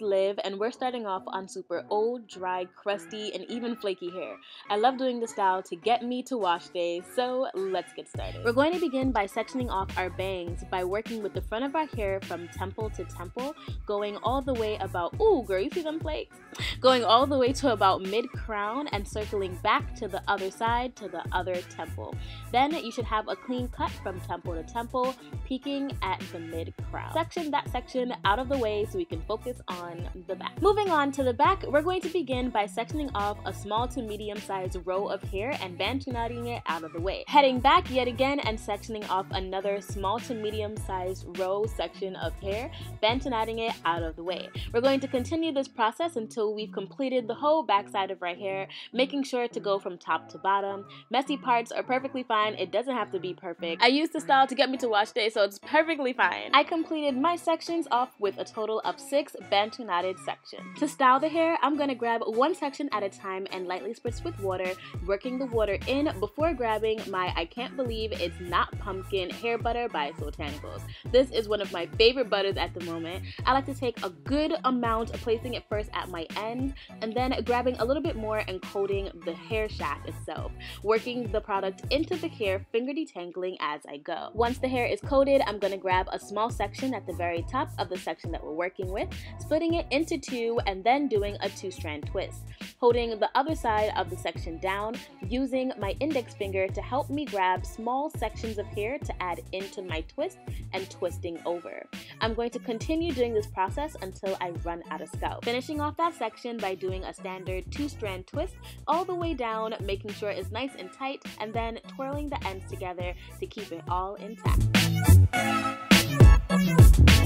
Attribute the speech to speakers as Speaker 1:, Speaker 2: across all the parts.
Speaker 1: Liv, and we're starting off on super old, dry, crusty, and even flaky hair. I love doing this style to get me to wash day, so let's get started. We're going to begin by sectioning off our bangs by working with the front of our hair from temple to temple, going all the way about, ooh girl, you see them flakes? Going all the way to about mid-crown and circling back to the other side to the other temple. Then you should have a clean cut from temple to temple, peaking at the mid-crown. Section that section out of the way so we can focus on the back. Moving on to the back, we're going to begin by sectioning off a small to medium sized row of hair and bantu knotting it out of the way. Heading back yet again and sectioning off another small to medium sized row section of hair, bantu knotting it out of the way. We're going to continue this process until we've completed the whole backside of our hair, making sure to go from top to bottom. Messy parts are perfectly fine, it doesn't have to be perfect. I used the style to get me to wash day, so it's perfectly fine. I completed my sections off with a total of six bantu knotted section. To style the hair, I'm gonna grab one section at a time and lightly spritz with water, working the water in before grabbing my I Can't Believe It's Not Pumpkin Hair Butter by Soultanicals. This is one of my favorite butters at the moment. I like to take a good amount, placing it first at my end, and then grabbing a little bit more and coating the hair shaft itself, working the product into the hair, finger detangling as I go. Once the hair is coated, I'm gonna grab a small section at the very top of the section that we're working with, splitting it into two, and then doing a two strand twist. Holding the other side of the section down, using my index finger to help me grab small sections of hair to add into my twist and twisting over. I'm going to continue doing this process until I run out of scalp. Finishing off that section by doing a standard two strand twist all the way down, making sure it's nice and tight, and then twirling the ends together to keep it all intact.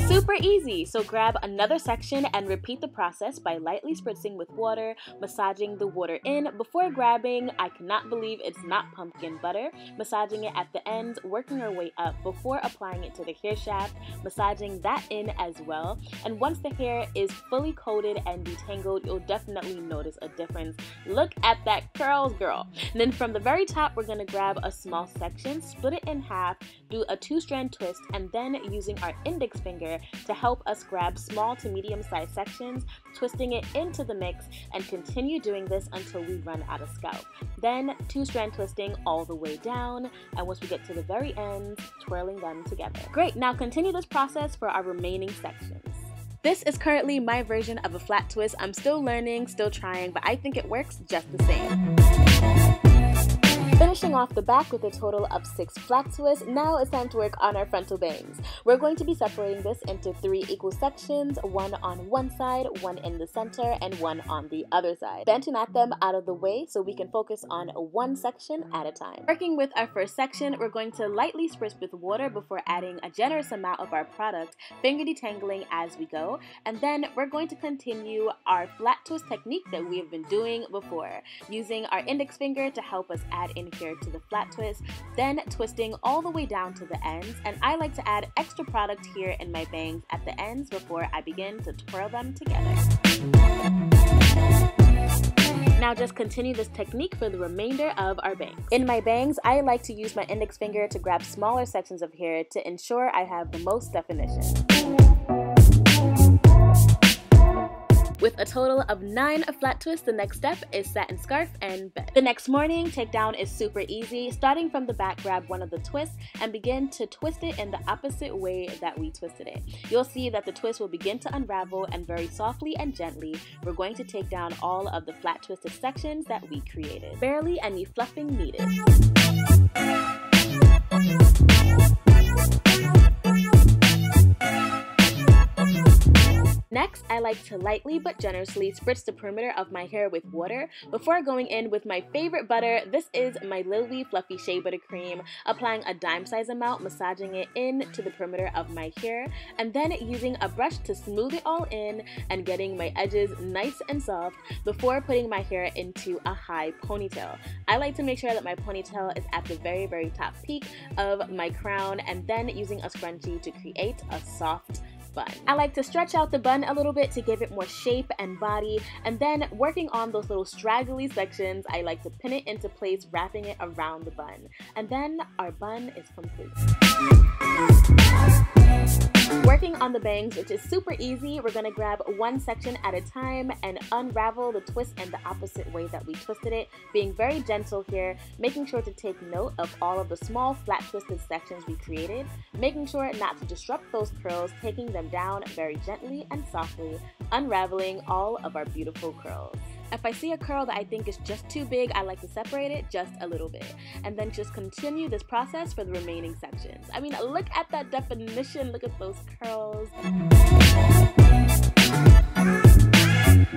Speaker 1: Super easy, so grab another section and repeat the process by lightly spritzing with water, massaging the water in before grabbing I cannot believe it's not pumpkin butter, massaging it at the ends, working our way up before applying it to the hair shaft, massaging that in as well. And once the hair is fully coated and detangled, you'll definitely notice a difference. Look at that curls, girl. And then from the very top, we're gonna grab a small section, split it in half, do a two strand twist, and then using our index finger to help us grab small to medium sized sections, twisting it into the mix, and continue doing this until we run out of scalp. Then two strand twisting all the way down, and once we get to the very end, twirling them together. Great, now continue this process for our remaining sections. This is currently my version of a flat twist. I'm still learning, still trying, but I think it works just the same. Finishing off the back with a total of six flat twists, now it's time to work on our frontal bangs. We're going to be separating this into three equal sections, one on one side, one in the center, and one on the other side. Bantu knot them out of the way so we can focus on one section at a time. Working with our first section, we're going to lightly spritz with water before adding a generous amount of our product, finger detangling as we go, and then we're going to continue our flat twist technique that we have been doing before, using our index finger to help us add in here to the flat twist, then twisting all the way down to the ends. And I like to add extra product here in my bangs at the ends before I begin to twirl them together. Now just continue this technique for the remainder of our bangs. In my bangs, I like to use my index finger to grab smaller sections of hair to ensure I have the most definition. With a total of 9 flat twists, the next step is satin scarf and bed. The next morning, takedown is super easy. Starting from the back, grab one of the twists and begin to twist it in the opposite way that we twisted it. You'll see that the twist will begin to unravel and very softly and gently, we're going to take down all of the flat twisted sections that we created. Barely any fluffing needed. I like to lightly but generously spritz the perimeter of my hair with water before going in with my favorite butter. This is my Lily Fluffy Shea Butter Cream, applying a dime size amount, massaging it in to the perimeter of my hair, and then using a brush to smooth it all in and getting my edges nice and soft before putting my hair into a high ponytail. I like to make sure that my ponytail is at the very, very top peak of my crown and then using a scrunchie to create a soft bun. I like to stretch out the bun a little bit to give it more shape and body and then working on those little straggly sections I like to pin it into place wrapping it around the bun and then our bun is complete. On the bangs, which is super easy, we're gonna grab one section at a time and unravel the twist in the opposite way that we twisted it, being very gentle here, making sure to take note of all of the small flat twisted sections we created, making sure not to disrupt those curls, taking them down very gently and softly, unraveling all of our beautiful curls. If I see a curl that I think is just too big, I like to separate it just a little bit. And then just continue this process for the remaining sections. I mean, look at that definition. Look at those curls.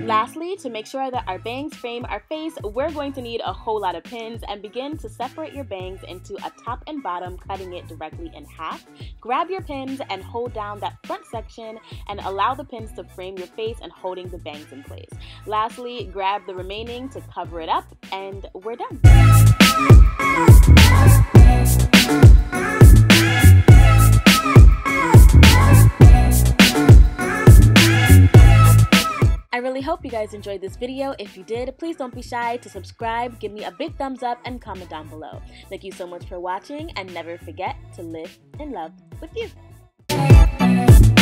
Speaker 1: Lastly, to make sure that our bangs frame our face, we're going to need a whole lot of pins and begin to separate your bangs into a top and bottom, cutting it directly in half. Grab your pins and hold down that front section and allow the pins to frame your face and holding the bangs in place. Lastly, grab the remaining to cover it up and we're done. hope you guys enjoyed this video. If you did, please don't be shy to subscribe, give me a big thumbs up, and comment down below. Thank you so much for watching, and never forget to live in love with you.